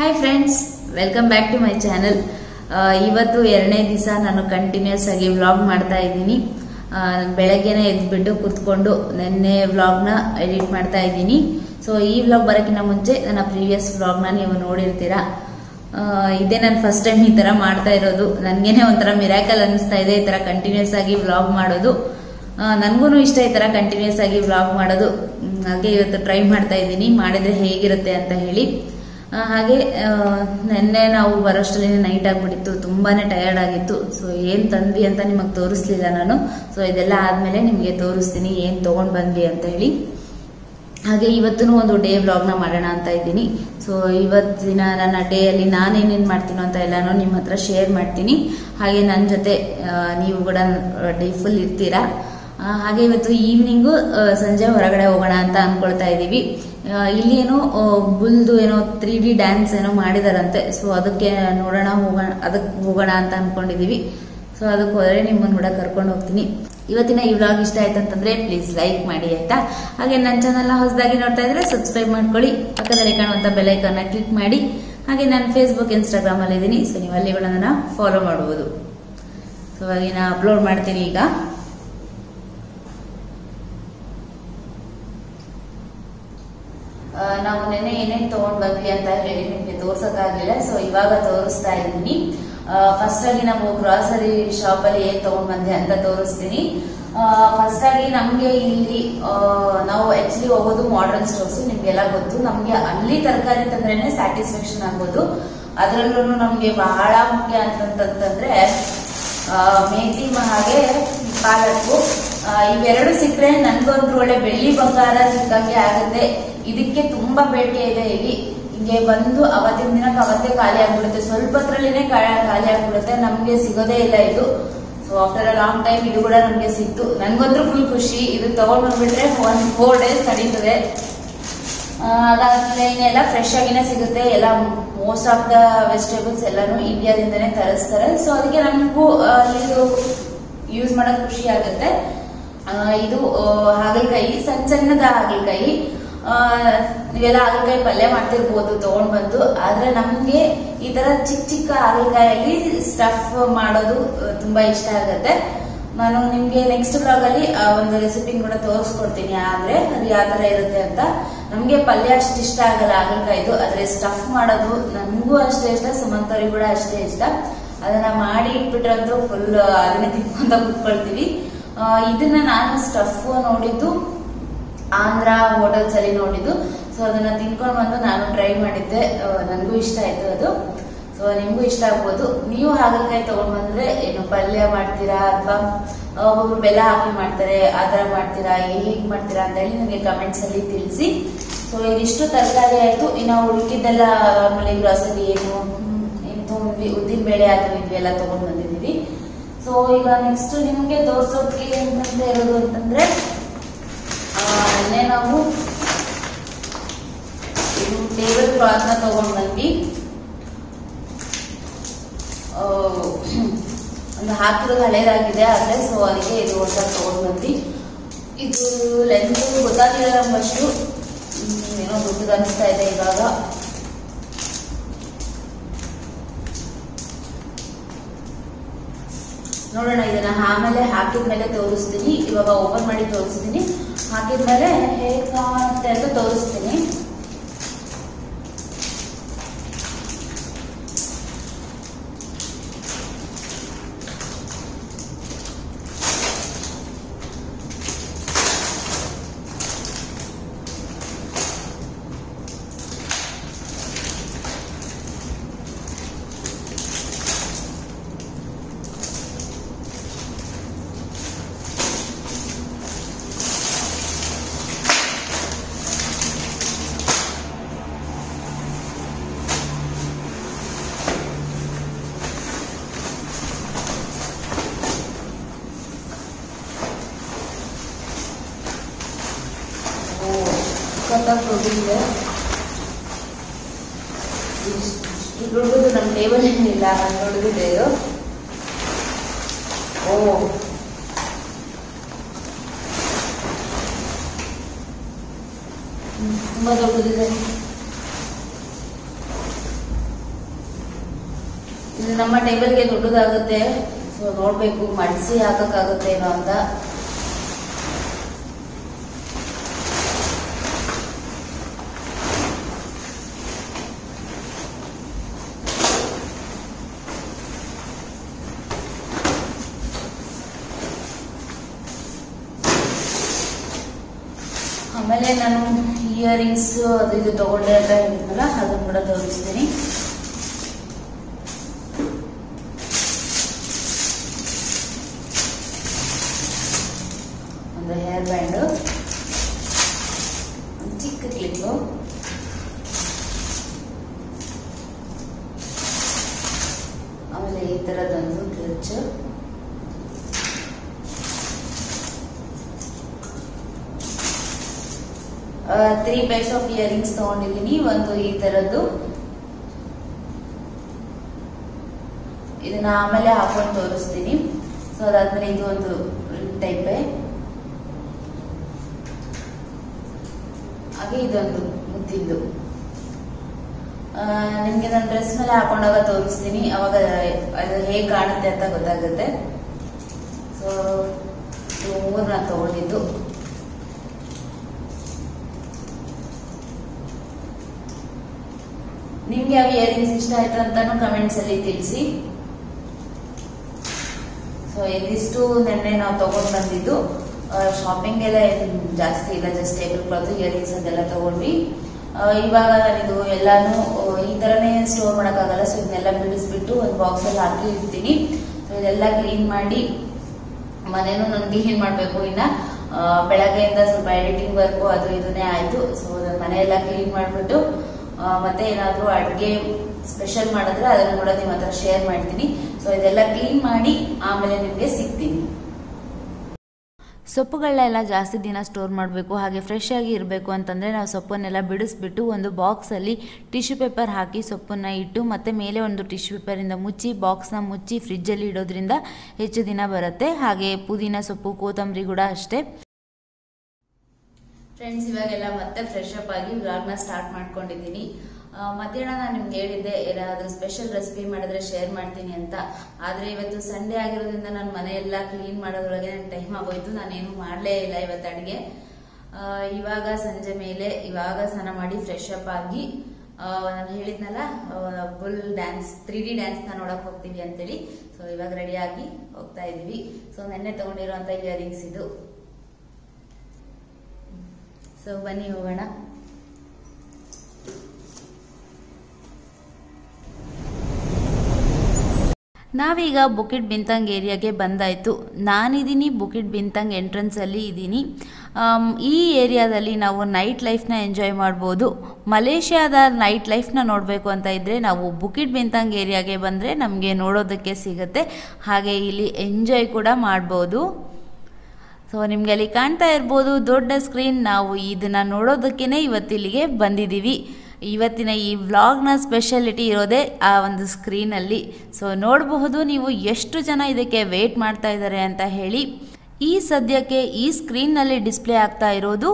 Hi friends welcome back to my channel ಇವತ್ತು ಎರಡನೇ ದಿವಸ ನಾನು ಕಂಟಿನ್ಯೂಸ್ ಆಗಿ ವ್ಲಾಗ್ ಮಾಡ್ತಾ ಇದ್ದೀನಿ. ಬೆಳಗ್ಗೆನೇ ಎದ್ಬಿಟ್ಟು ಕೂತ್ಕೊಂಡು ನಿನ್ನೆ ವ್ಲಾಗ್ನ ಎಡಿಟ್ ಮಾಡ್ತಾ ಇದ್ದೀನಿ. ಸೊ ಈ ವ್ಲಾಗ್ ಬರೋಕ್ಕಿಂತ ಮುಂಚೆ ನನ್ನ ಪ್ರೀವಿಯಸ್ ವ್ಲಾಗ್ನ ನೀವು ನೋಡಿರ್ತೀರಾ. ಇದೇ ನಾನು ಫಸ್ಟ್ ಟೈಮ್ ಈ ಥರ ಮಾಡ್ತಾ ಇರೋದು. ನನಗೇನೆ ಒಂಥರ ಮಿರಾಕಲ್ ಅನಿಸ್ತಾ ಇದೆ ಈ ಥರ ಕಂಟಿನ್ಯೂಸ್ ಆಗಿ ವ್ಲಾಗ್ ಮಾಡೋದು. ನನಗೂ ಇಷ್ಟ ಈ ಥರ ಕಂಟಿನ್ಯೂಸ್ ಆಗಿ ವ್ಲಾಗ್ ಮಾಡೋದು. ಹಾಗೆ ಇವತ್ತು ಟ್ರೈ ಮಾಡ್ತಾ ಇದ್ದೀನಿ. ಮಾಡಿದರೆ ಹೇಗಿರುತ್ತೆ ಅಂತ ಹೇಳಿ. ಹಾಗೆ ನಿನ್ನೆ ನಾವು ಬರೋಷ್ಟರಲ್ಲಿ ನೈಟ್ ಆಗಿಬಿಟ್ಟಿತ್ತು. ತುಂಬಾನೇ ಟಯರ್ಡ್ ಆಗಿತ್ತು. ಸೊ ಏನು ತಂದ್ವಿ ಅಂತ ನಿಮಗೆ ತೋರಿಸ್ಲಿಲ್ಲ ನಾನು. ಸೊ ಇದೆಲ್ಲ ಆದಮೇಲೆ ನಿಮಗೆ ತೋರಿಸ್ತೀನಿ ಏನು ತಗೊಂಡ್ ಬಂದ್ವಿ ಅಂತ ಹೇಳಿ. ಹಾಗೆ ಇವತ್ತು ಒಂದು ಡೇ ವ್ಲಾಗ್ನ ಮಾಡೋಣ ಅಂತ ಇದ್ದೀನಿ. ಸೊ ಇವತ್ತಿನ ನನ್ನ ಡೇ ಅಲ್ಲಿ ನಾನೇನೇನು ಮಾಡ್ತೀನೋ ಅಂತ ಎಲ್ಲಾನು ನಿಮ್ಮ ಹತ್ರ ಶೇರ್ ಮಾಡ್ತೀನಿ. ಹಾಗೆ ನನ್ನ ಜೊತೆ ನೀವು ಕೂಡ ಡೇ ಫುಲ್ ಇರ್ತೀರಾ. ಹಾಗೆ ಇವತ್ತು ಈವ್ನಿಂಗು ಸಂಜೆ ಹೊರಗಡೆ ಹೋಗೋಣ ಅಂತ ಅಂದ್ಕೊಳ್ತಾ ಇದ್ದೀವಿ. ಇಲ್ಲಿ ಏನೋ ಬುಲ್ದು ಏನೋ ತ್ರೀ ಡಿ ಡ್ಯಾನ್ಸ್ ಏನೋ ಮಾಡಿದಾರಂತೆ. ಸೊ ಅದಕ್ಕೆ ನೋಡೋಣ, ಹೋಗೋಣ ಅದಕ್ಕೆ ಹೋಗೋಣ ಅಂತ ಅನ್ಕೊಂಡಿದೀವಿ. ಸೊ ಅದಕ್ಕೆ ಹೋದ್ರೆ ನಿಮ್ಮನ್ನು ಕೂಡ ಕರ್ಕೊಂಡು ಹೋಗ್ತೀನಿ. ಇವತ್ತಿನ ಈ ವ್ಲಾಗ್ ಇಷ್ಟ ಆಯ್ತು ಅಂತಂದ್ರೆ ಪ್ಲೀಸ್ ಲೈಕ್ ಮಾಡಿ ಆಯ್ತಾ? ಹಾಗೆ ನನ್ನ ಚಾನಲ್ನ ಹೊಸದಾಗಿ ನೋಡ್ತಾ ಇದ್ರೆ ಸಬ್ಸ್ಕ್ರೈಬ್ ಮಾಡ್ಕೊಳ್ಳಿ. ಪಕ್ಕದಲ್ಲಿ ಕಾಣುವಂತ ಬೆಲೈಕನ್ನ ಕ್ಲಿಕ್ ಮಾಡಿ. ಹಾಗೆ ನಾನು ಫೇಸ್ಬುಕ್ ಇನ್ಸ್ಟಾಗ್ರಾಮ್ ಅಲ್ಲಿ ಇದ್ದೀನಿ ಸೊ ನೀವು ಅಲ್ಲಿ ಫಾಲೋ ಮಾಡಬಹುದು ಸೊ ನಾ ಅಪ್ಲೋಡ್ ಮಾಡ್ತೀನಿ ಈಗ. ನಾವು ನೆನೆ ಏನೇನ್ ತಗೊಂಡ್ ಬಂದ್ವಿ ಅಂತ ಹೇಳಿ ನಿಮ್ಗೆ ತೋರ್ಸಕ್ಕಾಗ್ಲಿಲ್ಲ. ಸೊ ಇವಾಗ ತೋರಿಸ್ತಾ ಇದ್ದೀನಿ. ಫಸ್ಟ್ ಆಗಿ ನಾವು ಗ್ರಾಸರಿ ಶಾಪ್ ಅಲ್ಲಿ ಏನ್ ತಗೊಂಡ್ ಬಂದೆ ಅಂತ ತೋರಿಸ್ತೀನಿ. ಫಸ್ಟ್ ಆಗಿ ನಮ್ಗೆ ಇಲ್ಲಿ ನಾವು ಆಕ್ಚುಲಿ ಹೋಗೋದು ಮಾಡರ್ನ್ ಸ್ಟೋರ್ಸ್ ನಿಮ್ಗೆಲ್ಲ ಗೊತ್ತು. ನಮ್ಗೆ ಅಲ್ಲಿ ತರಕಾರಿ ತಂದ್ರೇನೆ ಸ್ಯಾಟಿಸ್ಫ್ಯಾಕ್ಷನ್ ಆಗ್ಬೋದು. ಅದರಲ್ಲೂ ನಮ್ಗೆ ಬಹಳ ಮುಖ್ಯ ಅಂತಂತಂದ್ರೆ ಮೇಥಿ ಹಾಗೆ ಪಾಲಕ್ಕು ಇವೆರಡು ಸಿಕ್ಕರೆ ನನ್ಗೊಂದ್ರು ಒಳ್ಳೆ ಬೆಳ್ಳಿ ಬಂಗಾರ ಸಿಕ್ಕಂಗೆ ಆಗುತ್ತೆ. ಇದಕ್ಕೆ ತುಂಬಾ ಬೇಡಿಕೆ ಇದೆ. ಇಲ್ಲಿ ಹಿಂಗೆ ಬಂದು ಅವತ್ತಿನ ದಿನಕ್ಕೆ ಅವತ್ತೇ ಖಾಲಿ ಆಗ್ಬಿಡುತ್ತೆ. ಸ್ವಲ್ಪ ಹೊತ್ರಲ್ಲಿನೇ ಕಾ- ಖಾಲಿ ಆಗ್ಬಿಡುತ್ತೆ. ನಮ್ಗೆ ಸಿಗೋದೇ ಇಲ್ಲ ಇದು. So after a long time ಇದು ಕೂಡ ನಮ್ಗೆ ಸಿಕ್ತು. ನನಗಂತೂ ಫುಲ್ ಖುಷಿ. ಇದು ತಗೊಂಡ್ ಬಂದ್ಬಿಟ್ರೆ ಒಂದ್ ಫೋರ್ ಡೇಸ್ ನಡೀತದೆ ಅದಾದ್ಮೇಲೆ ಇನ್ನೆಲ್ಲ ಫ್ರೆಶ್ ಆಗಿನೇ ಸಿಗುತ್ತೆ. ಎಲ್ಲ ಮೋಸ್ಟ್ ಆಫ್ ದ ವೆಜಿಟೇಬಲ್ಸ್ ಎಲ್ಲಾನು ಇಂಡಿಯಾದಿಂದನೇ ತರಿಸ್ತಾರೆ. ಸೊ ಅದಕ್ಕೆ ನಮಗೂ ಇದು ಯೂಸ್ ಮಾಡೋದು ಖುಷಿ ಆಗುತ್ತೆ. ಇದು ಹಾಗಲಕಾಯಿ, ಸಣ್ಣ ಸಣ್ಣದ ಹಾಗಲಕಾಯಿ. ನೀವೆಲ್ಲ ಹಾಗಲಕಾಯಿ ಪಲ್ಯ ಮಾಡ್ತಿರ್ಬೋದು ತಗೊಂಡ್ ಬಂದು. ಆದ್ರೆ ನಮಗೆ ಈ ತರ ಚಿಕ್ಕ ಚಿಕ್ಕ ಹಾಗಲಕಾಯಲ್ಲಿ ಸ್ಟಫ್ ಮಾಡೋದು ತುಂಬಾ ಇಷ್ಟ ಆಗುತ್ತೆ. ನಾನು ನಿಮಗೆ ನೆಕ್ಸ್ಟ್ ಬ್ಲಾಗ್ ಅಲ್ಲಿ ಒಂದು ರೆಸಿಪಿ ಕೂಡ ತೋರಿಸ್ಕೊಡ್ತೀನಿ. ಆದ್ರೆ ಅದು ಯಾವ ತರ ಇರುತ್ತೆ ಅಂತ. ನಮಗೆ ಪಲ್ಯ ಅಷ್ಟು ಇಷ್ಟ ಆಗಲ್ಲ ಹಾಗಲಕಾಯ್ದು. ಆದ್ರೆ ಸ್ಟಫ್ ಮಾಡೋದು ನನಗೂ ಅಷ್ಟೇ ಇಷ್ಟ ಸುಮಂತ್ ಅವ್ರಿಗೆ ಕೂಡ ಅಷ್ಟೇ ಇಷ್ಟ. ಅದನ್ನ ಮಾಡಿ ಇಟ್ಬಿಟ್ರಂತೂ ಫುಲ್ ಅದನ್ನೇ ತಿನ್ಕೊಂತ ಕುತ್ಕೊಳ್ತೀವಿ. ಇದನ್ನ ನಾನು ಸ್ಟಫ್ ನೋಡಿದ್ದು ಆಂಧ್ರ ಹೋಟೆಲ್ಸ್ ಅಲ್ಲಿ ನೋಡಿದ್ದು. ಸೊ ಅದನ್ನ ತಿನ್ಕೊಂಡು ಬಂದು ನಾನು ಟ್ರೈ ಮಾಡಿದ್ದೆ. ನನಗೂ ಇಷ್ಟ ಆಯ್ತು ಅದು. ಸೊ ನಿಮ್ಗೂ ಇಷ್ಟ ಆಗ್ಬೋದು. ನೀವು ಹಾಗಲಕಾಯಿ ತಗೊಂಡ್ ಬಂದ್ರೆ ಏನು ಪಲ್ಯ ಮಾಡ್ತೀರಾ ಅಥವಾ ಒಬ್ಬೊಬ್ರು ಬೆಲ್ಲ ಹಾಕಿ ಮಾಡ್ತಾರೆ, ಆ ತರ ಮಾಡ್ತೀರಾ ಹೇಗ್ ಮಾಡ್ತೀರಾ ಅಂತ ಹೇಳಿ ನನಗೆ ಕಮೆಂಟ್ಸ್ ಅಲ್ಲಿ ತಿಳಿಸಿ. ಸೊ ಇದಿಷ್ಟು ತರಕಾರಿ ಆಯ್ತು. ಇನ್ನು ಉಳಿಕಿದ್ದೆಲ್ಲ ಆಮೇಲೆ ಗ್ರಾಸರಿ ಏನು ತಗೊಂಡ್ವಿ, ಉದ್ದಿನ ಬೇಳೆ ಅದು ಇದು ಎಲ್ಲ ತಗೊಂಡ್ ಬಂದಿದ್ದೀವಿ. ಸೊ ಈಗ ನೆಕ್ಸ್ಟ್ ನಿಮ್ಗೆ ತೋರ್ಸೋಕೆ ಏನಂತ ಇರೋದು ಅಂತಂದ್ರೆ ಆ, ನಾವು ಟೇಬಲ್ ಕ್ಲಾತ್ನ ತಗೊಂಡ್ ಬಂದ್ವಿ ಒಂದು ಹಾಕಿರೋದು ಹಳೇದಾಗಿದೆ ಆದ್ರೆ ಸೊ ಅದಕ್ಕೆ ಇದು ಹೊಸ ತಗೊಂಡ್ ಬಂದ್ವಿ ಇದು ಲೆಂತ್ ಗೊತ್ತಾಗಿಲ್ಲ ನಮ್ಮಷ್ಟು. ಏನೋ ದೊಡ್ಡದು ಅನಿಸ್ತಾ ಇದೆ ಇವಾಗ. ನೋಡೋಣ ಇದನ್ನ ಆಮೇಲೆ ಹಾಕಿದ್ಮೇಲೆ ತೋರಿಸ್ತೀನಿ. ಇವಾಗ ಓಪನ್ ಮಾಡಿ ತೋರಿಸ್ತೀನಿ. ಹಾಕಿದ್ಮೇಲೆ ಹೇಗೆ ಕಾಣುತ್ತೆ ಅಂತ ತೋರಿಸ್ತೀನಿ ಓ ಸಖತ್ತಾಗಿ ಪ್ರೋಟೀನ್ ದೊಡ್ಡದು ನಮ್ಮ ಟೇಬಲ್ ಏನಿಲ್ಲ ದೊಡ್ಡದಿದೆ ಇದು ಓ. ತುಂಬಾ ದೊಡ್ಡದಿದೆ. ಇದು ನಮ್ಮ ಟೇಬಲ್ಗೆ ದೊಡ್ಡದಾಗುತ್ತೆ. ಸೊ ನೋಡಬೇಕು ಮಡಿಸಿ ಹಾಕಕ್ಕಾಗುತ್ತೆ ಏನೋ ಅಂತ. ಆಮೇಲೆ ನಾನು ಇಯರಿಂಗ್ಸ್ ಅದು ಇದು ತಗೊಂಡೆ ಅಂತ ಹೇಳಿದ್ನಲ್ಲ, ಅದನ್ನು ಕೂಡ ತೋರಿಸ್ತೀನಿ. ಒಂದು ಹೇರ್ ಬ್ಯಾಂಡು ಚಿಕ್ಕ ಕ್ಲಿಪ್ಪು ಆಮೇಲೆ ಈ ಥರದೊಂದು clutch three pairs of earrings ತಗೊಂಡಿದ್ದೀನಿ. ಒಂದು ಈ ತರದ್ದು. ಇದನ್ನ ಆಮೇಲೆ ಹಾಕೊಂಡು ತೋರಿಸ್ತೀನಿ. ಸೊ ಅದಾದ್ಮೇಲೆ ಇದು ಒಂದು ಟೈಪೇ ಹಾಗೆ ಇದೊಂದು ಮುದ್ದಿದ್ದು. ನಿಮಗೆ ನಾನು ಡ್ರೆಸ್ ಮೇಲೆ ಹಾಕೊಂಡಾಗ ತೋರಿಸ್ತೀನಿ. ಅವಾಗ ಅದು ಹೇಗೆ ಕಾಣುತ್ತೆ ಅಂತ ಗೊತ್ತಾಗುತ್ತೆ. ಸೊ ಮೂರು ನಾನು ತಗೊಂಡಿದ್ದು. ನಿಮ್ಗೆ ಯಾವ ಇಯರಿಂಗ್ಸ್ ಇಷ್ಟ ಆಯ್ತು ಅಂತಾನು ಕಮೆಂಟ್ಸ್ ಅಲ್ಲಿ ತಿಳಿಸಿ. ಸೊ ಇದಿಷ್ಟು ನಿನ್ನೆ ನಾವು ತಗೊಂಡ್ ಬಂದಿದ್ದು. ಶಾಪಿಂಗ್ ಎಲ್ಲ ಏನ್ ಜಾಸ್ತಿ ಇಲ್ಲ ಜಸ್ಟ್ ಟೇಬಲ್ ಕ್ಲಾತ್ ಇಯರಿಂಗ್ಸ್ ಅದೆಲ್ಲ ತಗೊಂಡ್ವಿ. ಇವಾಗ ನಾನಿದು ಎಲ್ಲಾನು ಈ ತರನೇ ಸ್ಟೋರ್ ಮಾಡೋಕ್ಕಾಗಲ್ಲ ಸೊ ಇದನ್ನೆಲ್ಲ ಬಿಡಿಸ್ಬಿಟ್ಟು ಒಂದು ಬಾಕ್ಸ್ ಅಲ್ಲಿ ಹಾಕಿ ಇರ್ತೀನಿ ಸೊ ಇದೆಲ್ಲ ಕ್ಲೀನ್ ಮಾಡಿ, ಮನೇನು ನಾನು ಕ್ಲೀನ್ ಮಾಡಬೇಕು ಇನ್ನ? ಬೆಳಗ್ಗೆಯಿಂದ ಸ್ವಲ್ಪ ಎಡಿಟಿಂಗ್ ವರ್ಕು ಅದು, ಇದನ್ನೇ ಆಯ್ತು. ಸೊ ಮನೆ ಎಲ್ಲ ಕ್ಲೀನ್ ಮಾಡಿಬಿಟ್ಟು ಮತ್ತೆ ಏನಾದರೂ ಅಡುಗೆ ಸ್ಪೆಷಲ್ ಮಾಡಿದ್ರೆ ಅದನ್ನು ಕೂಡ ನಿಮ್ಮ ಹತ್ರ ಶೇರ್ ಮಾಡ್ತೀನಿ. ಸೊ ಇದೆಲ್ಲ ಕ್ಲೀನ್ ಮಾಡಿ ಆಮೇಲೆ ನಿಮಗೆ ಸಿಗ್ತೀನಿ. ಸೊಪ್ಪುಗಳನ್ನೆಲ್ಲ ಜಾಸ್ತಿ ದಿನ ಸ್ಟೋರ್ ಮಾಡಬೇಕು, ಹಾಗೆ ಫ್ರೆಶ್ ಆಗಿ ಇರಬೇಕು ಅಂತಂದರೆ ನಾವು ಸೊಪ್ಪನ್ನೆಲ್ಲ ಬಿಡಿಸ್ಬಿಟ್ಟು ಒಂದು ಬಾಕ್ಸಲ್ಲಿ ಟಿಶ್ಯೂ ಪೇಪರ್ ಹಾಕಿ ಸೊಪ್ಪನ್ನು ಇಟ್ಟು ಮತ್ತೆ ಮೇಲೆ ಒಂದು ಟಿಶ್ಯೂ ಪೇಪರಿಂದ ಮುಚ್ಚಿ ಬಾಕ್ಸ್ನ ಮುಚ್ಚಿ ಫ್ರಿಜ್ಜಲ್ಲಿ ಇಡೋದ್ರಿಂದ ಹೆಚ್ಚು ದಿನ ಬರುತ್ತೆ. ಹಾಗೆ ಪುದೀನ ಸೊಪ್ಪು, ಕೊತ್ತಂಬರಿ ಕೂಡ ಅಷ್ಟೇ. ಫ್ರೆಂಡ್ಸ್ ಇವಾಗೆಲ್ಲ ಮತ್ತೆ ಫ್ರೆಶ್ ಅಪ್ ಆಗಿ ವ್ಲಾಗ್ನ ಸ್ಟಾರ್ಟ್ ಮಾಡ್ಕೊಂಡಿದ್ದೀನಿ. ಮಧ್ಯಾಹ್ನ ನಾನು ನಿಮ್ಗೆ ಹೇಳಿದ್ದೆ, ಏನಾದರೂ ಸ್ಪೆಷಲ್ ರೆಸಿಪಿ ಮಾಡಿದ್ರೆ ಶೇರ್ ಮಾಡ್ತೀನಿ ಅಂತ. ಆದರೆ ಇವತ್ತು ಸಂಡೇ ಆಗಿರೋದ್ರಿಂದ ನಾನು ಮನೆಯೆಲ್ಲ ಕ್ಲೀನ್ ಮಾಡೋದ್ರೊಳಗೆ ನನ್ನ ಟೈಮ್ ಆಗೋಯ್ತು. ನಾನೇನು ಮಾಡಲೇ ಇಲ್ಲ ಇವತ್ತು ಅಡುಗೆ. ಇವಾಗ ಸಂಜೆ ಮೇಲೆ, ಇವಾಗ ಸ್ನಾನ ಮಾಡಿ ಫ್ರೆಶ್ ಅಪ್ ಆಗಿ ನಾನು ಹೇಳಿದ್ನಲ್ಲ ಫುಲ್ ಡ್ಯಾನ್ಸ್ ತ್ರೀ ಡಿ ಡ್ಯಾನ್ಸ್ನ ನೋಡಕ್ಕೆ ಹೋಗ್ತೀವಿ ಅಂತೇಳಿ. ಸೊ ಇವಾಗ ರೆಡಿಯಾಗಿ ಹೋಗ್ತಾ ಇದ್ದೀವಿ ಸೊ ನೆನ್ನೆ ತೊಗೊಂಡಿರೋಂಥ ಇಯರಿಂಗ್ಸ್ ಇದು. ಸೊ ಬನ್ನಿ ಹೋಗೋಣ. ನಾವೀಗ ಬುಕಿಟ್ ಬಿಂತಂಗ್ ಏರಿಯಾಗೆ ಬಂದಾಯಿತು. ನಾನಿದ್ದೀನಿ ಬುಕಿಟ್ ಬಿಂತಂಗ್ ಎಂಟ್ರೆನ್ಸಲ್ಲಿ ಇದ್ದೀನಿ ಈ ಏರಿಯಾದಲ್ಲಿ ನಾವು ನೈಟ್ ಲೈಫ್ನ ಎಂಜಾಯ್ ಮಾಡ್ಬೋದು. ಮಲೇಷ್ಯಾದ ನೈಟ್ ಲೈಫ್ನ ನೋಡಬೇಕು ಅಂತ ಇದ್ದರೆ ನಾವು ಬುಕಿಟ್ ಬಿಂತಂಗ್ ಏರಿಯಾಗೆ ಬಂದರೆ ನಮಗೆ ನೋಡೋದಕ್ಕೆ ಸಿಗುತ್ತೆ. ಹಾಗೆ ಇಲ್ಲಿ ಎಂಜಾಯ್ ಕೂಡ ಮಾಡ್ಬೋದು. ಸೊ ನಿಮಗೆ ಅಲ್ಲಿ ಕಾಣ್ತಾ ಇರ್ಬೋದು, ದೊಡ್ಡ ಸ್ಕ್ರೀನ್ ನಾವು ಇದನ್ನು ನೋಡೋದಕ್ಕೇ ಇವತ್ತಿಲ್ಲಿಗೆ ಬಂದಿದ್ದೀವಿ. ಇವತ್ತಿನ ಈ ವ್ಲಾಗ್ನ ಸ್ಪೆಷಾಲಿಟಿ ಇರೋದೇ ಆ ಒಂದು ಸ್ಕ್ರೀನಲ್ಲಿ ಸೊ ನೋಡಬಹುದು ನೀವು ಎಷ್ಟು ಜನ ಇದಕ್ಕೆ ವೇಟ್ ಮಾಡ್ತಾ ಇದ್ದಾರೆ ಅಂತ ಹೇಳಿ. ಈ ಸದ್ಯಕ್ಕೆ ಈ ಸ್ಕ್ರೀನ್ನಲ್ಲಿ ಡಿಸ್ಪ್ಲೇ ಆಗ್ತಾ ಇರೋದು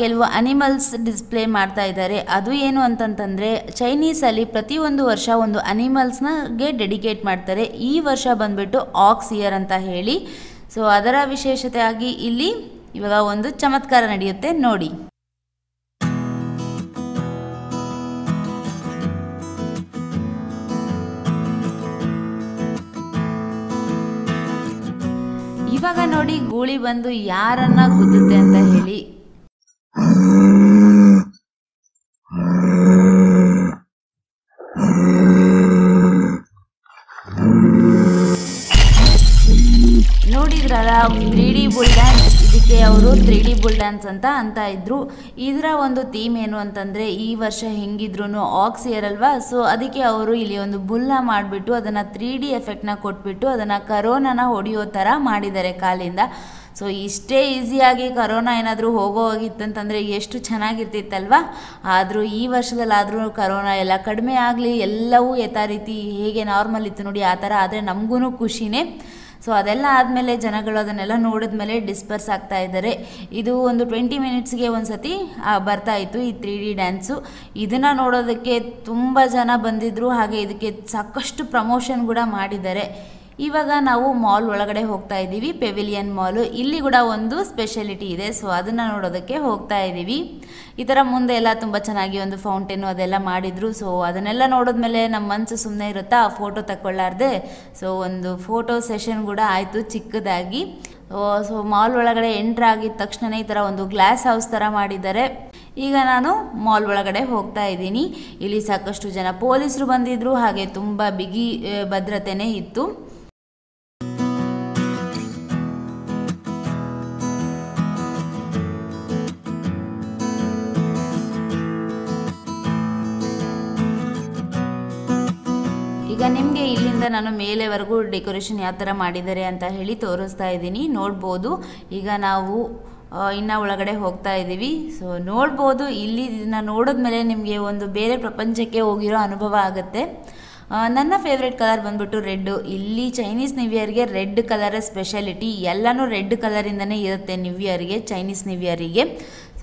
ಕೆಲವು ಅನಿಮಲ್ಸ್ ಡಿಸ್ಪ್ಲೇ ಮಾಡ್ತಾ ಇದ್ದಾರೆ. ಅದು ಏನು ಅಂತಂತಂದರೆ ಚೈನೀಸಲ್ಲಿ ಪ್ರತಿಯೊಂದು ವರ್ಷ ಒಂದು ಅನಿಮಲ್ಸ್ನಗೆ ಡೆಡಿಕೇಟ್ ಮಾಡ್ತಾರೆ. ಈ ವರ್ಷ ಬಂದ್ಬಿಟ್ಟು ಆಕ್ಸ್ ಇಯರ್ ಅಂತ ಹೇಳಿ. ಸೊ ಅದರ ವಿಶೇಷತೆ ಆಗಿ ಇಲ್ಲಿ ಇವಾಗ ಒಂದು ಚಮತ್ಕಾರ ನಡೆಯುತ್ತೆ, ನೋಡಿ. ಇವಾಗ ನೋಡಿ, ಗೂಳಿ ಬಂದು ಯಾರನ್ನ ಗುದ್ದುತ್ತೆ ಅಂತ ಹೇಳಿ. ನೋಡಿದ್ರಲ್ಲ ತ್ರೀ ಡಿ ಬುಲ್ ಡ್ಯಾನ್ಸ್ ಇದಕ್ಕೆ ಅವರು ತ್ರೀ ಡಿ ಬುಲ್ ಡ್ಯಾನ್ಸ್ ಅಂತ ಅಂತ ಇದ್ರು. ಇದರ ಒಂದು ಥೀಮ್ ಏನು ಅಂತಂದರೆ ಈ ವರ್ಷ ಹೆಂಗಿದ್ರು ಆಕ್ಸ್ ಇಯರ್ ಅಲ್ವಾ? ಸೊ ಅದಕ್ಕೆ ಅವರು ಇಲ್ಲಿ ಒಂದು ಬುಲ್ನ ಮಾಡಿಬಿಟ್ಟು ಅದನ್ನು ತ್ರೀ ಡಿ ಎಫೆಕ್ಟ್ನ ಕೊಟ್ಬಿಟ್ಟು ಅದನ್ನು ಕರೋನಾನ ಹೊಡೆಯೋ ಥರ ಮಾಡಿದ್ದಾರೆ ಕಾಲಿಂದ. ಸೊ ಇಷ್ಟೇ ಈಸಿಯಾಗಿ ಕರೋನಾ ಏನಾದರೂ ಹೋಗೋ ಹೋಗಿತ್ತಂತಂದರೆ ಎಷ್ಟು ಚೆನ್ನಾಗಿರ್ತಿತ್ತಲ್ವ? ಆದರೂ ಈ ವರ್ಷದಲ್ಲಾದರೂ ಕರೋನಾ ಎಲ್ಲ ಕಡಿಮೆ ಆಗಲಿ, ಎಲ್ಲವೂ ಯಥಾ ರೀತಿ ಹೇಗೆ ನಾರ್ಮಲ್ ಇತ್ತು ನೋಡಿ, ಆ ಥರ ಆದರೆ ನಮಗೂ ಖುಷಿನೇ. ಸೊ ಅದೆಲ್ಲ ಆದಮೇಲೆ ಜನಗಳು ಅದನ್ನೆಲ್ಲ ನೋಡಿದ ಮೇಲೆ ಡಿಸ್ಪರ್ಸ್ ಆಗ್ತಾ ಇದ್ದಾರೆ. ಇದು ಒಂದು ಟ್ವೆಂಟಿ ಮಿನಿಟ್ಸ್ಗೆ ಒಂದು ಸತಿ ಬರ್ತಾ ಇತ್ತು ಈ ತ್ರೀ ಡಿ ಡ್ಯಾನ್ಸು ಇದನ್ನು ನೋಡೋದಕ್ಕೆ ತುಂಬ ಜನ ಬಂದಿದ್ದರು ಹಾಗೆ ಇದಕ್ಕೆ ಸಾಕಷ್ಟು ಪ್ರಮೋಷನ್ ಕೂಡ ಮಾಡಿದ್ದಾರೆ. ಇವಾಗ ನಾವು ಮಾಲ್ ಒಳಗಡೆ ಹೋಗ್ತಾ ಇದ್ದೀವಿ, ಪೆವಿಲಿಯನ್ ಮಾಲು. ಇಲ್ಲಿ ಕೂಡ ಒಂದು ಸ್ಪೆಷಾಲಿಟಿ ಇದೆ, ಸೊ ಅದನ್ನು ನೋಡೋದಕ್ಕೆ ಹೋಗ್ತಾ ಇದ್ದೀವಿ. ಈ ಥರ ಮುಂದೆ ಎಲ್ಲ ತುಂಬ ಚೆನ್ನಾಗಿ ಒಂದು ಫೌಂಟೇನು ಅದೆಲ್ಲ ಮಾಡಿದರು, ಸೊ ಅದನ್ನೆಲ್ಲ ನೋಡಿದ್ಮೇಲೆ ನಮ್ಮ ಮನಸ್ಸು ಸುಮ್ಮನೆ ಇರುತ್ತಾ ಆ ಫೋಟೋ ತಗೊಳ್ಳಾರ್ದೆ ಸೊ ಒಂದು ಫೋಟೋ ಸೆಷನ್ ಕೂಡ ಆಯಿತು ಚಿಕ್ಕದಾಗಿ. ಸೊ ಮಾಲ್ ಒಳಗಡೆ ಎಂಟ್ರ್ ಆಗಿದ ತಕ್ಷಣ ಈ ಥರ ಒಂದು ಗ್ಲಾಸ್ ಹೌಸ್ ಥರ ಮಾಡಿದ್ದಾರೆ. ಈಗ ನಾನು ಮಾಲ್ ಒಳಗಡೆ ಹೋಗ್ತಾ ಇದ್ದೀನಿ. ಇಲ್ಲಿ ಸಾಕಷ್ಟು ಜನ ಪೊಲೀಸರು ಬಂದಿದ್ರು, ಹಾಗೆ ತುಂಬ ಬಿಗಿ ಭದ್ರತೆನೇ ಇತ್ತು. ಈಗ ನಿಮಗೆ ಇಲ್ಲಿಂದ ನಾನು ಮೇಲೆವರೆಗೂ ಡೆಕೋರೇಷನ್ ಯಾವ ಥರ ಮಾಡಿದ್ದಾರೆ ಅಂತ ಹೇಳಿ ತೋರಿಸ್ತಾ ಇದ್ದೀನಿ. ನೋಡ್ಬೋದು. ಈಗ ನಾವು ಇನ್ನು ಒಳಗಡೆ ಹೋಗ್ತಾ ಇದ್ದೀವಿ. ಸೊ ನೋಡ್ಬೋದು. ಇಲ್ಲಿ ಇದನ್ನ ನೋಡಿದ್ಮೇಲೆ ನಿಮಗೆ ಒಂದು ಬೇರೆ ಪ್ರಪಂಚಕ್ಕೆ ಹೋಗಿರೋ ಅನುಭವ ಆಗುತ್ತೆ. ನನ್ನ ಫೇವ್ರೆಟ್ ಕಲರ್ ಬಂದ್ಬಿಟ್ಟು ರೆಡ್ಡು ಇಲ್ಲಿ ಚೈನೀಸ್ ನ್ಯೂ ಇಯರ್ಗೆ ರೆಡ್ ಕಲರ್ ಸ್ಪೆಷಾಲಿಟಿ ಎಲ್ಲನೂ ರೆಡ್ ಕಲರಿಂದನೇ ಇರುತ್ತೆ ನ್ಯೂ ಇಯರ್ಗೆ ಚೈನೀಸ್ ನ್ಯೂ ಇಯರಿಗೆ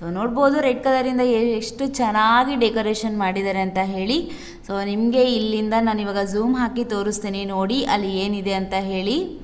ಸೊ ನೋಡ್ಬೋದು ರೆಡ್ ಕಲರಿಂದ ಎಷ್ಟು ಚೆನ್ನಾಗಿ ಡೆಕೋರೇಷನ್ ಮಾಡಿದ್ದಾರೆ ಅಂತ ಹೇಳಿ. ಸೊ ನಿಮಗೆ ಇಲ್ಲಿಂದ ನಾನು ಇವಾಗ ಝೂಮ್ ಹಾಕಿ ತೋರಿಸ್ತೀನಿ. ನೋಡಿ, ಅಲ್ಲಿ ಏನಿದೆ ಅಂತ ಹೇಳಿ.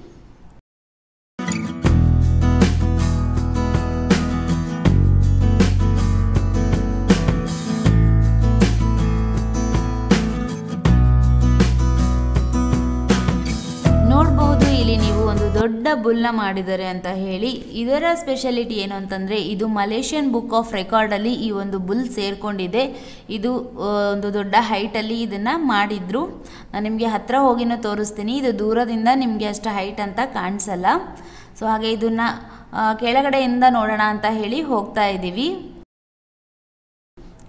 ದೊಡ್ಡ ಬುಲ್ನ ಮಾಡಿದ್ದಾರೆ ಅಂತ ಹೇಳಿ, ಇದರ ಸ್ಪೆಷಾಲಿಟಿ ಏನು ಅಂತಂದರೆ, ಇದು ಮಲೇಷಿಯನ್ ಬುಕ್ ಆಫ್ ರೆಕಾರ್ಡಲ್ಲಿ ಈ ಒಂದು ಬುಲ್ ಸೇರಿಕೊಂಡಿದೆ. ಇದು ಒಂದು ದೊಡ್ಡ ಹೈಟಲ್ಲಿ ಇದನ್ನು ಮಾಡಿದ್ರು. ನಾನು ನಿಮಗೆ ಹತ್ತಿರ ಹೋಗಿನೂ ತೋರಿಸ್ತೀನಿ. ಇದು ದೂರದಿಂದ ನಿಮಗೆ ಅಷ್ಟು ಹೈಟ್ ಅಂತ ಕಾಣಿಸಲ್ಲ. ಸೊ ಹಾಗೆ ಇದನ್ನು ಕೆಳಗಡೆಯಿಂದ ನೋಡೋಣ ಅಂತ ಹೇಳಿ ಹೋಗ್ತಾ ಇದ್ದೀವಿ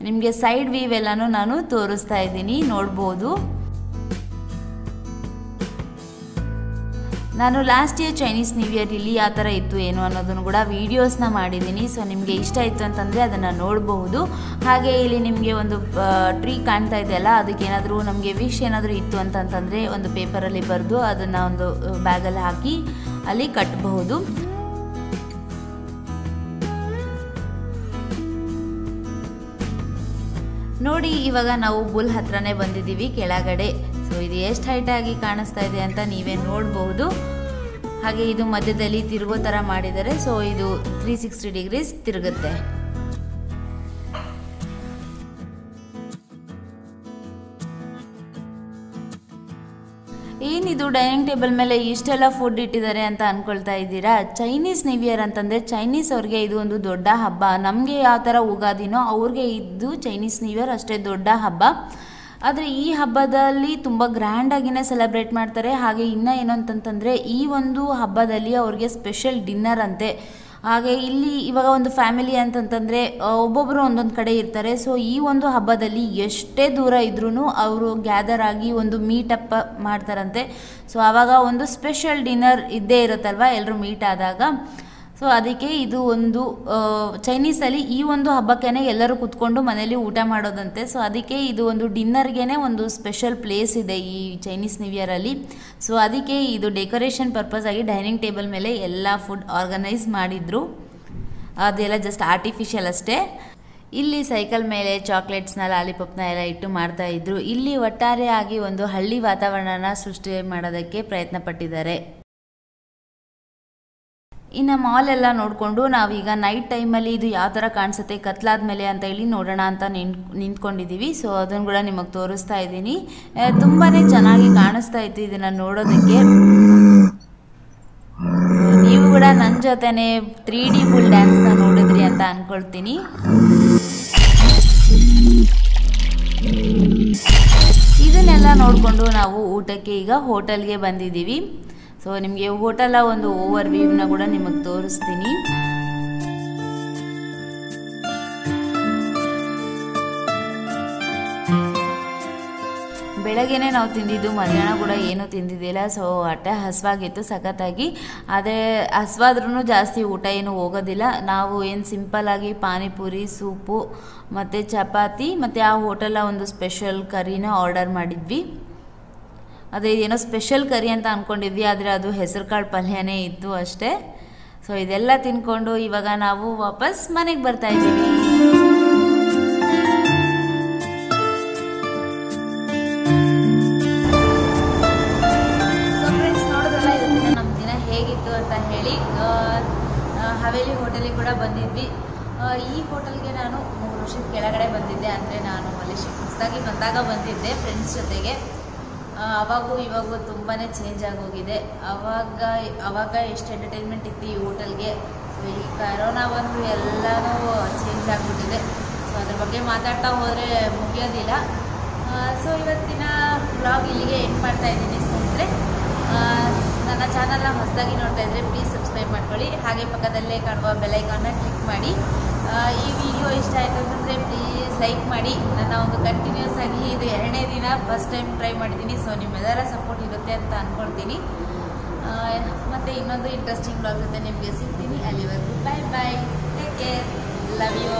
ನಿಮಗೆ ಸೈಡ್ ವೀವ್ ಎಲ್ಲನೂ ನಾನು ತೋರಿಸ್ತಾ ಇದ್ದೀನಿ. ನೋಡ್ಬೋದು. ನಾನು last year Chinese new year ಇಲ್ಲಿ ಯಾವ ಥರ ಇತ್ತು, ಏನು ಅನ್ನೋದನ್ನು ಕೂಡ ವೀಡಿಯೋಸ್ನ ಮಾಡಿದ್ದೀನಿ. ಸೊ ನಿಮಗೆ ಇಷ್ಟ ಇತ್ತು ಅಂತಂದರೆ ಅದನ್ನು ನೋಡಬಹುದು. ಹಾಗೆ ಇಲ್ಲಿ ನಿಮಗೆ ಒಂದು ಟ್ರೀ ಕಾಣ್ತಾ ಇದೆಯಲ್ಲ ಅದಕ್ಕೆ ಏನಾದರೂ ನಮಗೆ ವಿಶ್ ಏನಾದರೂ ಇತ್ತು ಅಂತಂತಂದರೆ ಒಂದು ಪೇಪರಲ್ಲಿ ಬರೆದು ಅದನ್ನು ಒಂದು ಬ್ಯಾಗಲ್ಲಿ ಹಾಕಿ ಅಲ್ಲಿ ಕಟ್ಟಬಹುದು ನೋಡಿ, ಇವಾಗ ನಾವು ಬುಲ್ ಹತ್ರನೇ ಬಂದಿದ್ದೀವಿ, ಕೆಳಗಡೆ. ಇದು ಎಷ್ಟು ಹೈಟ್ ಆಗಿ ಕಾಣಿಸ್ತಾ ಇದೆ ಅಂತ ನೀವೇ ನೋಡಬಹುದು. ಹಾಗೆ ಇದು ಮಧ್ಯದಲ್ಲಿ ತಿರುಗೋ ಥರ ಮಾಡಿದರೆ ಸೊ ಇದು ತ್ರೀ ಸಿಕ್ಸ್ಟಿ ಡಿಗ್ರೀಸ್ ತಿರುಗುತ್ತೆ. ಏನಿದು ಡೈನಿಂಗ್ ಟೇಬಲ್ ಮೇಲೆ ಇಷ್ಟೆಲ್ಲ ಫುಡ್ ಇಟ್ಟಿದ್ದಾರೆ ಅಂತ ಅನ್ಕೊಳ್ತಾ ಇದ್ದೀರಾ? ಚೈನೀಸ್ ನ್ಯೂ ಇಯರ್ ಅಂತಂದರೆ ಚೈನೀಸ್ ಅವ್ರಿಗೆ ಇದು ಒಂದು ದೊಡ್ಡ ಹಬ್ಬ. ನಮಗೆ ಯಾವ ಥರ ಉಗಾದಿನೋ ಅವ್ರಿಗೆ ಇದು ಚೈನೀಸ್ ನ್ಯೂ ಇಯರ್ ಅಷ್ಟೇ ದೊಡ್ಡ ಹಬ್ಬ. ಆದರೆ ಈ ಹಬ್ಬದಲ್ಲಿ ತುಂಬ ಗ್ರ್ಯಾಂಡಾಗಿನೇ ಸೆಲೆಬ್ರೇಟ್ ಮಾಡ್ತಾರೆ. ಹಾಗೆ ಇನ್ನೂ ಏನು ಈ ಒಂದು ಹಬ್ಬದಲ್ಲಿ ಅವ್ರಿಗೆ ಸ್ಪೆಷಲ್ ಡಿನ್ನರ್ ಅಂತೆ. ಹಾಗೆ ಇಲ್ಲಿ ಇವಾಗ ಒಂದು ಫ್ಯಾಮಿಲಿ ಅಂತಂತಂದರೆ ಒಬ್ಬೊಬ್ಬರು ಒಂದೊಂದು ಕಡೆ ಇರ್ತಾರೆ. ಸೊ ಈ ಒಂದು ಹಬ್ಬದಲ್ಲಿ ಎಷ್ಟೇ ದೂರ ಇದ್ರೂ ಅವರು ಗ್ಯಾದರ್ ಆಗಿ ಒಂದು ಮೀಟಪ್ ಮಾಡ್ತಾರಂತೆ. ಸೊ ಆವಾಗ ಒಂದು ಸ್ಪೆಷಲ್ ಡಿನ್ನರ್ ಇದ್ದೇ ಇರುತ್ತಲ್ವ? ಎಲ್ಲರೂ ಮೀಟ್ ಆದಾಗ. ಸೊ ಅದಕ್ಕೆ ಇದು ಒಂದು ಚೈನೀಸಲ್ಲಿ ಈ ಒಂದು ಹಬ್ಬಕ್ಕೇ ಎಲ್ಲರೂ ಕುತ್ಕೊಂಡು ಮನೇಲಿ ಊಟ ಮಾಡೋದಂತೆ. ಸೊ ಅದಕ್ಕೆ ಇದು ಒಂದು ಡಿನ್ನರ್ಗೆ ಒಂದು ಸ್ಪೆಷಲ್ ಪ್ಲೇಸ್ ಇದೆ ಈ ಚೈನೀಸ್ ನ್ಯೂ ಇಯರಲ್ಲಿ ಸೊ ಅದಕ್ಕೆ ಇದು ಡೆಕೋರೇಷನ್ ಪರ್ಪಸ್ ಆಗಿ ಡೈನಿಂಗ್ ಟೇಬಲ್ ಮೇಲೆ ಎಲ್ಲ ಫುಡ್ ಆರ್ಗನೈಸ್ ಮಾಡಿದರು. ಅದೆಲ್ಲ ಜಸ್ಟ್ ಆರ್ಟಿಫಿಷಿಯಲ್ ಅಷ್ಟೇ. ಇಲ್ಲಿ ಸೈಕಲ್ ಮೇಲೆ ಚಾಕ್ಲೇಟ್ಸ್ನ, ಲಾಲಿಪಾಪ್ನ ಎಲ್ಲ ಇಟ್ಟು ಮಾಡ್ತಾ ಇದ್ರು. ಇಲ್ಲಿ ಒಟ್ಟಾರೆಯಾಗಿ ಒಂದು ಹಳ್ಳಿ ವಾತಾವರಣನ ಸೃಷ್ಟಿ ಮಾಡೋದಕ್ಕೆ ಪ್ರಯತ್ನ ಪಟ್ಟಿದ್ದಾರೆ ಇನ್ನು ಮಾಲ್ ಎಲ್ಲ ನೋಡಿಕೊಂಡು ನಾವೀಗ ನೈಟ್ ಟೈಮಲ್ಲಿ ಇದು ಯಾವ ಥರ ಕಾಣಿಸುತ್ತೆ ಕತ್ಲಾದ ಮೇಲೆ ಅಂತ ಹೇಳಿ ನೋಡೋಣ ಅಂತ ನಿಂತ್ ನಿಂತ್ಕೊಂಡಿದ್ದೀವಿ ಸೊ ಅದನ್ನು ಕೂಡ ನಿಮಗೆ ತೋರಿಸ್ತಾ ಇದ್ದೀನಿ. ತುಂಬಾ ಚೆನ್ನಾಗಿ ಕಾಣಿಸ್ತಾ ಇತ್ತು ಇದನ್ನು ನೋಡೋದಕ್ಕೆ. ನೀವು ಕೂಡ ನನ್ನ ಜೊತೆನೆ ತ್ರೀ ಡಿ ಫುಲ್ ಡ್ಯಾನ್ಸ್ನ ನೋಡಿದ್ರಿ ಅಂತ ಅಂದ್ಕೊಳ್ತೀನಿ ಇದನ್ನೆಲ್ಲ ನೋಡಿಕೊಂಡು ನಾವು ಊಟಕ್ಕೆ ಈಗ ಹೋಟೆಲ್ಗೆ ಬಂದಿದ್ದೀವಿ. ಸೊ ನಿಮಗೆ ಹೋಟೆಲ ಒಂದು ಓವರ್ ವ್ಯೂನ ಕೂಡ ನಿಮಗೆ ತೋರಿಸ್ತೀನಿ. ಬೆಳಗ್ಗೆನೇ ನಾವು ತಿಂದಿದ್ದು, ಮಧ್ಯಾಹ್ನ ಕೂಡ ಏನು ತಿಂದಿದ್ದಿಲ್ಲ. ಸೊ ಹೊಟ್ಟೆ ಹಸ್ವಾಗಿತ್ತು ಸಖತ್ತಾಗಿ. ಆದರೆ ಹಸ್ವಾದ್ರೂ ಜಾಸ್ತಿ ಊಟ ಏನು ಹೋಗೋದಿಲ್ಲ. ನಾವು ಏನು ಸಿಂಪಲ್ಲಾಗಿ ಪಾನಿಪುರಿ, ಸೂಪು, ಮತ್ತು ಚಪಾತಿ, ಮತ್ತು ಆ ಹೋಟೆಲ ಒಂದು ಸ್ಪೆಷಲ್ ಕರಿನ ಆರ್ಡರ್ ಮಾಡಿದ್ವಿ. ಅದೇ ಏನೋ ಸ್ಪೆಷಲ್ ಕರಿ ಅಂತ ಅಂದ್ಕೊಂಡಿದ್ವಿ ಆದರೆ ಅದು ಹೆಸರು ಕಾಳು ಪಲ್ಯನೇ ಇತ್ತು ಅಷ್ಟೇ. ಸೊ ಇದೆಲ್ಲ ತಿನ್ಕೊಂಡು ಇವಾಗ ನಾವು ವಾಪಸ್ ಮನೆಗೆ ಬರ್ತಾ ಇದ್ದೀವಿ. ನಮ್ಮ ದಿನ ಹೇಗಿತ್ತು ಅಂತ ಹೇಳಿ ಹವೇಲಿ ಹೋಟೆಲಿಗೆ ಕೂಡ ಬಂದಿದ್ವಿ. ಈ ಹೋಟೆಲ್ಗೆ ನಾನು ಮೂರು ವರ್ಷದ ಕೆಳಗಡೆ ಬಂದಿದ್ದೆ, ಅಂದರೆ ನಾನು ಮಲೇಷಿಯಾ ಹೊಸದಾಗಿ ಬಂದಾಗ ಬಂದಿದ್ದೆ ಫ್ರೆಂಡ್ಸ್ ಜೊತೆಗೆ. ಅವಾಗೂ ಇವಾಗೂ ತುಂಬಾ ಚೇಂಜ್ ಆಗೋಗಿದೆ. ಅವಾಗ ಅವಾಗ ಎಷ್ಟು ಎಂಟರ್ಟೈನ್ಮೆಂಟ್ ಇತ್ತು ಈ ಹೋಟೆಲ್ಗೆ ಈ ಕರೋನಾ ಬಂದು ಎಲ್ಲನೂ ಚೇಂಜ್ ಆಗಿಬಿಟ್ಟಿದೆ. ಸೊ ಅದ್ರ ಬಗ್ಗೆ ಮಾತಾಡ್ತಾ ಹೋದರೆ ಮುಗಿಯೋದಿಲ್ಲ. ಸೊ ಇವತ್ತಿನ ಬ್ಲಾಗ್ ಇಲ್ಲಿಗೆ ಎಂಡ್ ಮಾಡ್ತಾ ಇದ್ದೀನಿ ಸ್ನೇಹಿತರೆ. ನನ್ನ ಚಾನಲ್ನ ಹೊಸದಾಗಿ ನೋಡ್ತಾ ಇದ್ದರೆ ಪ್ಲೀಸ್ ಸಬ್ಸ್ಕ್ರೈಬ್ ಮಾಡ್ಕೊಳ್ಳಿ. ಹಾಗೆ ಪಕ್ಕದಲ್ಲೇ ಕಾಣುವ ಬೆಲೈಕಾನ್ನ ಕ್ಲಿಕ್ ಮಾಡಿ. ಈ ವಿಡಿಯೋ ಇಷ್ಟ ಆಯಿತು ಅಂತಂದರೆ ಪ್ಲೀಸ್ ಲೈಕ್ ಮಾಡಿ. ನನ್ನ ಒಂದು ಕಂಟಿನ್ಯೂಸ್ ಆಗಿ ಇದು ಎರಡನೇ ದಿನ ಫಸ್ಟ್ ಟೈಮ್ ಟ್ರೈ ಮಾಡ್ತೀನಿ ಸೊ ನಿಮ್ಮೆಲ್ಲರ ಸಪೋರ್ಟ್ ಇರುತ್ತೆ ಅಂತ ಅಂದ್ಕೊಳ್ತೀನಿ ಮತ್ತು ಇನ್ನೊಂದು ಇಂಟ್ರೆಸ್ಟಿಂಗ್ ಬ್ಲಾಗ್ ಜೊತೆ ನಿಮಗೆ ಸಿಗ್ತೀನಿ ಅಲ್ಲಿವರೆಗೂ. Bye bye take care love you